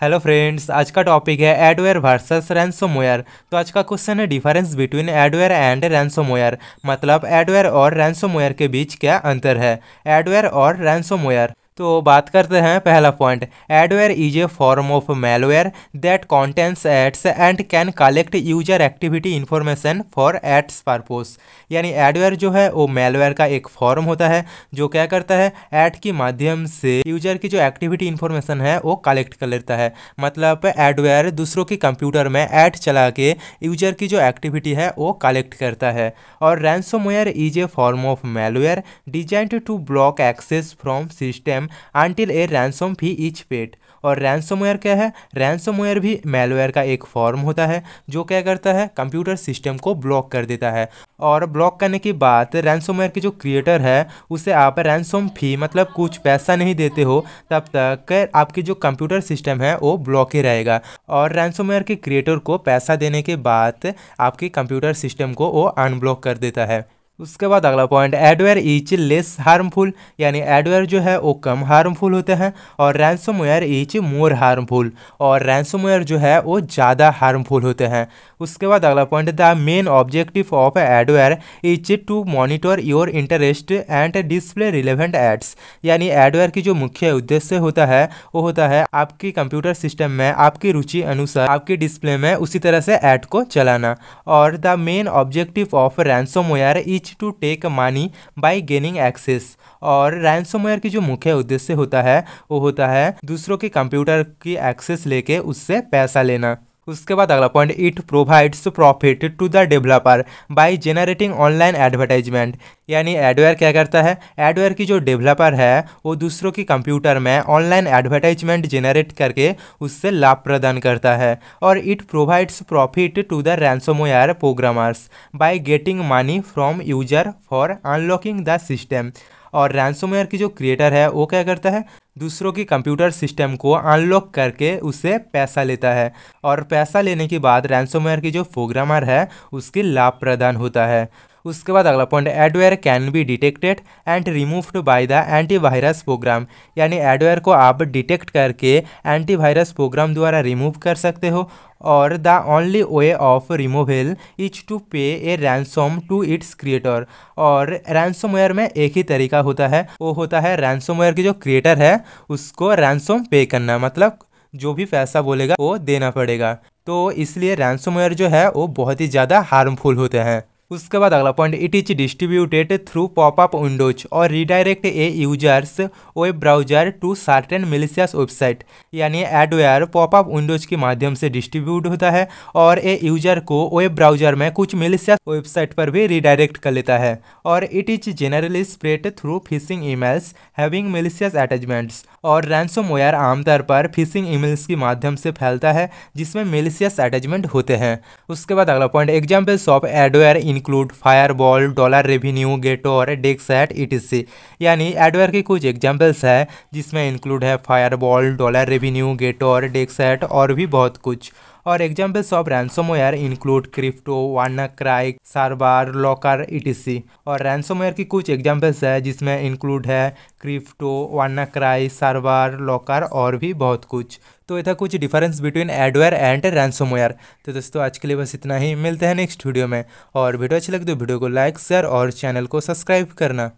Hello friends आज का topic है एडवेयर वर्सेस रैंसोमोयर तो आज का क्वेश्चन है difference between adware and ransomware मतलब एडवेयर और रैंसोमोयर के बीच क्या अंतर है? एडवेयर और रैंसोमोयर तो बात करते हैं पहला point adware is a form of malware that contents ads and can collect user activity information for ads purpose यानी एडवेयर जो है, वो मेलवेयर का एक फॉर्म होता है, जो क्या करता है? एड के माध्यम से यूज़र की जो एक्टिविटी इन्फॉर्मेशन है, वो कलेक्ट कर लेता है। मतलब एडवेयर दूसरों के कंप्यूटर में एड चला के यूज़र की जो एक्टिविटी है, वो कलेक्ट करता है। और ransomware is a form of malware designed to block access from system until a ransom fee is paid और रैंसमवेयर क्या है? रैंसमवेयर भी मेलवेयर का एक फॉर्म होता है, जो क्या करता है? कंप्यूटर सिस्टम को ब्लॉक कर देता है। और ब्लॉक करने की बात रैंसमवेयर के जो क्रिएटर है, उसे आप रैंसम फ़ी मतलब कुछ पैसा नहीं देते हो, तब तक आपकी जो कंप्यूटर सिस्टम है, वो ब्लॉक ही रहेगा। और रैंसमवेयर के क्रिएटर को पैसा देने के बाद आपके कंप्यूटर सिस्टम को वो अनब्लॉक कर देता है। उसके बाद अगला point adware each less harmful यानी एडवेयर जो है वो कम हार्मफुल होते हैं, और रैंसमवेयर इच मोर हार्मफुल और रैंसमवेयर जो है वो ज़्यादा हार्मफुल होते हैं। उसके बाद अगला point the main objective of adware is to monitor your interest and display relevant ads यानी एडवेयर की जो मुख्य उद्देश्य होता है, वो होता है आपकी कंप्यूटर सिस्टम में, आपकी रुचि अनुसार, आपके डिस्प्ले में उसी तरह से ऐड को चलाना। और the main objective of ransomware is to take money by gaining access और रैंसोमवेयर की जो मुख्य उद्देश्य होता है, वो होता है दूसरों के कंप्यूटर की एक्सेस लेके उससे पैसा लेना। उसके बाद अगला point it provides profit to the developer by generating online advertisement यानी एडवेयर क्या करता है? एडवेयर की जो डेवलपर है, वो दूसरों की कंप्यूटर में ऑनलाइन एडवर्टाइजमेंट जेनरेट करके उससे लाभ प्रदान करता है। और it provides profit to the ransomware programmers by getting money from user for unlocking the system और रैंसोमवेयर की जो क्रिएटर है, वो क्या करता है? दूसरों की कंप्यूटर सिस्टम को अनलॉक करके उससे पैसा लेता है। और पैसा लेने के बाद रैंसोमवेयर की जो प्रोग्रामर है, उसके लाभ प्रदान होता है। उसके बाद अगला point adware can be detected and removed by the antivirus program यानी एडवेयर को आप डिटेक्ट करके एंटीवायरस प्रोग्राम द्वारा रिमूव कर सकते हो। और the only way of removal is to pay a ransom to its creator और रैंसमवेयर में एक ही तरीका होता है। वो होता है रैंसमवेयर की जो क्रिएटर है, उसको रैंसम पे करना। मतलब जो भी पैसा बोलेगा, वो देना पड़ेगा। तो इसलिए रैंसमवेयर जो है, वो बहुत ही ज़्यादा हार्मफुल होते हैं। उसके बाद अगला point it is distributed through popup windows और redirect a users web browser to certain malicious website यानी एडवेयर पॉपअप विंडोज़ के माध्यम से डिस्ट्रीब्यूट होता है और ए यूज़र को वेब ब्राउज़र में कुछ मिलिशियस वेबसाइट पर भी रिडायरेक्ट कर लेता है। और it is generally spread through phishing emails having malicious attachments और रैंसोमवेयर आमतौर पर फिशिंग ईमेल्स के माध्यम से फैलता है, जिसमें मिलिशियस अटैचमेंट होते हैं। उसके बाद अगला point examples of adware include Fireball dollar revenue Gator DeskAd etc यानी एडवेयर के कुछ एग्जाम्पल्स है, जिसमें इंक्लूड है Fireball dollar revenue Gator DeskAd और भी बहुत कुछ। और examples of ransomware include crypto WannaCry Cerber locker etc और रैंसोमवेयर की कुछ एग्जाम्पल्स है, जिसमें इंक्लूड है क्रिप्टो वानाक्राई सार्बार लॉकर और भी बहुत कुछ। तो ये था कुछ difference between adware and ransomware तो दोस्तों, आज के लिए बस इतना ही। मिलते हैं नेक्स्ट वीडियो में। और वीडियो अच्छी लगे तो वीडियो को लाइक शेयर और चैनल को सब्सक्राइब करना।